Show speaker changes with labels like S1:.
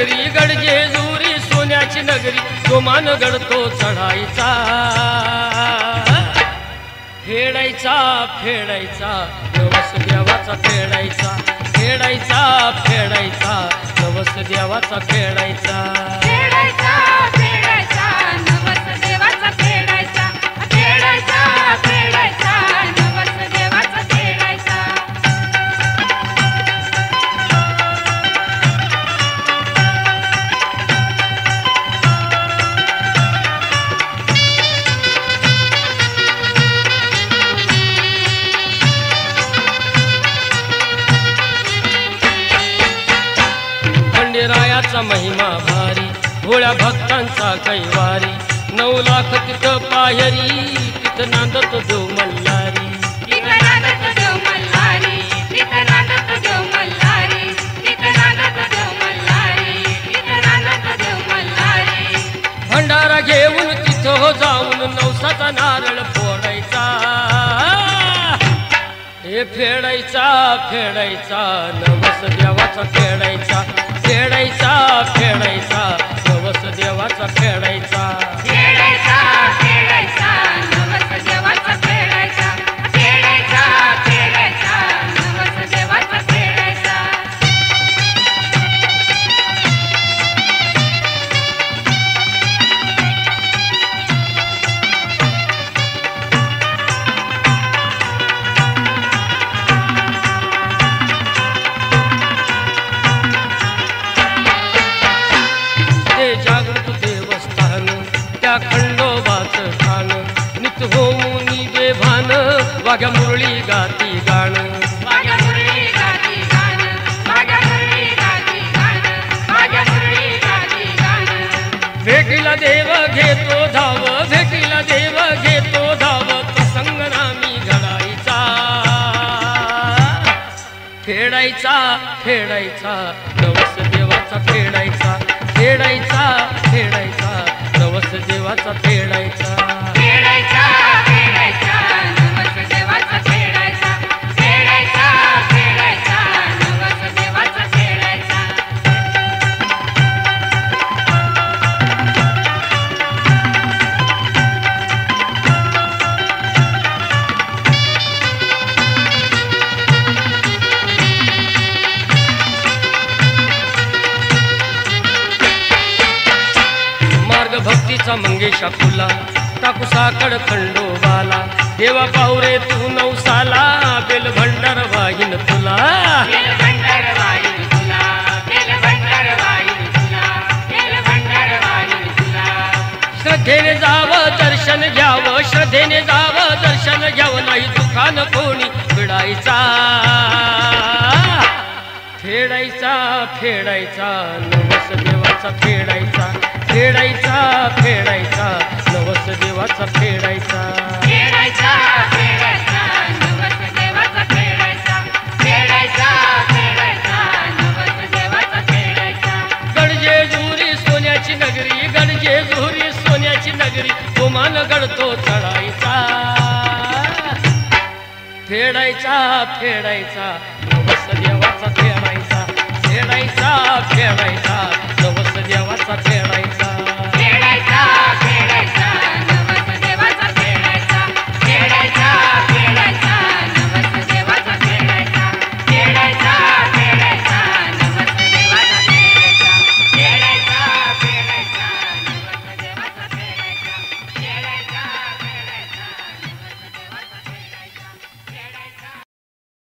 S1: नगरी गडजे जुरी सोन्याची नगरी तो मान गडतो चढायचा फेडायचा फेडायचा नवस देवाचा फेडायचा. फेडायचा फेडायचा नवस देवाचा फेडायचा. खंडेरायाचा महिमा भारी भोळ्या भक्तांचा कैवारी. नऊ लाख तिथं पायरी तिथं नांदत देव मल्हारी.
S2: देव मल्हारी
S1: भंडारा घेऊन तिथं जाऊन नवसाचा नारळ फोडायचा. हे फेडायचा फेडायचा नवस देवाचा फेडायचा. खेळायचा खेळायचा. नवस देवाचा खेळायचा. वाघ्या मुरळी गाती गाण. भेटीला देव घेतो धाव भेटीला देव घेतो धाव प्रसंग नामी घडायचा. फेडायचा फेडायचा नवस देवाचा फेडायचा फेडायचा. मार्ग मंगेशा फुला टाकू साकड खंडोबाला. देवा पाहुरे तू नवसाला बेल भंडार वाहीन
S2: वाईन तुला. तुला
S1: श्रद्धेने जावं दर्शन घ्यावं श्रद्धेने जावं दर्शन घ्यावं नाही दुकान कोणी फिडायचा फेडायचा फेडायचा नवस देवाचा फेडायचा. फेडायचा फेडायचा नवस देवाचा फेडायचा गडजे जुरी सोन्याची नगरी गडजे जुरी सोन्याची नगरी. गोमान गडतो चढायचा. फेडायचा फेडायचा नवस देवाचा फेडायचा फेडायचा फेडायचा